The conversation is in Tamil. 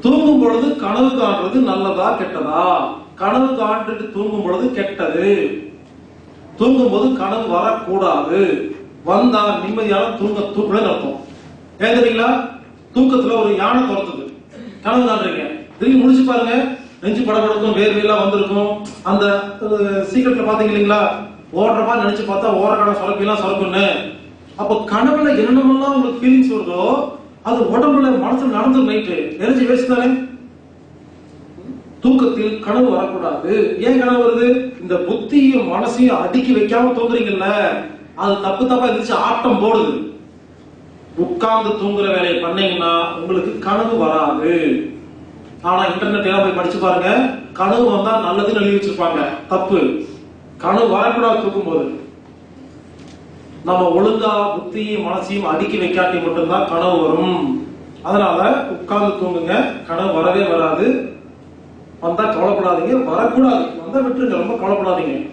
தூங்கும் பொழுது கனவு காண்றது நல்லதா கெட்டதா? கனவு காண்டுட்டு தூங்கும் பொழுது கெட்டது. தூங்கும் போது கனவு வரக்கூடாது. வந்தா நிம்மதியான தூங்க தூக்கல அர்த்தம் கேக்குறீங்களா தூக்கத்துல ஒரு யானை துரத்துது. கனவு காண்றீங்க. திரும்பி முடிச்சு பாருங்க. நெஞ்சு படபடக்கும் வேர்வையெல்லாம் வந்திருக்கும். அந்த சீக்கிரத்துல பாத்தீங்க இல்லைங்களா? ஓடுறப்பா நினைச்சு பார்த்தா ஓரக்கடை சுரப்பிலாம் சுரக்குன்னு அப்போ கனவுல என்னென்னலாம் உங்களுக்கு ஃபீலிங்ஸ் வருதோ அது உடம்புல மனசுல நடந்து நைட்டு எனர்ஜி வேஸ்ட் தானே தூக்கத்தில் கனவு வரக்கூடாது. ஏன் கனவு வருது? இந்த புத்தியும் மனசையும் அடுக்கி வைக்காம தூங்குறீங்கல்ல? அது தப்பு தப்பா இருந்துச்சு ஆட்டம் போடுது. உட்கார்ந்து தூங்குற வேலையை பண்ணீங்கன்னா உங்களுக்கு கனவு வராது. ஆனா இன்டர்நெட் எல்லாம் போய் படிச்சு பாருங்க. கனவு வந்தா நல்லதுன்னு எழுதி வச்சிருப்பாங்க. தப்பு. கனவு வரக்கூடாது தூக்கும் போது நம்ம ஒழுங்கா புத்தியும் மனசையும் அடுக்கி வைக்காட்டி மட்டும்தான் கனவு வரும். அதனால உட்கார்ந்து தூங்குங்க. கனவு வரவே வராது. வந்தா கவலைப்படாதீங்க. வரக்கூடாது. வந்தா விட்டுருங்க. ரொம்ப கவலைப்படாதீங்க.